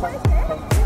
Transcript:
What is this?